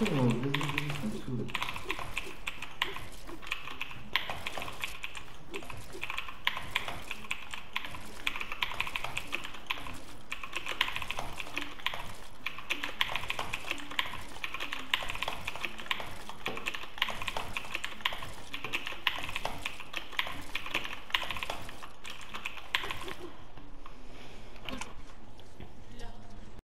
fucking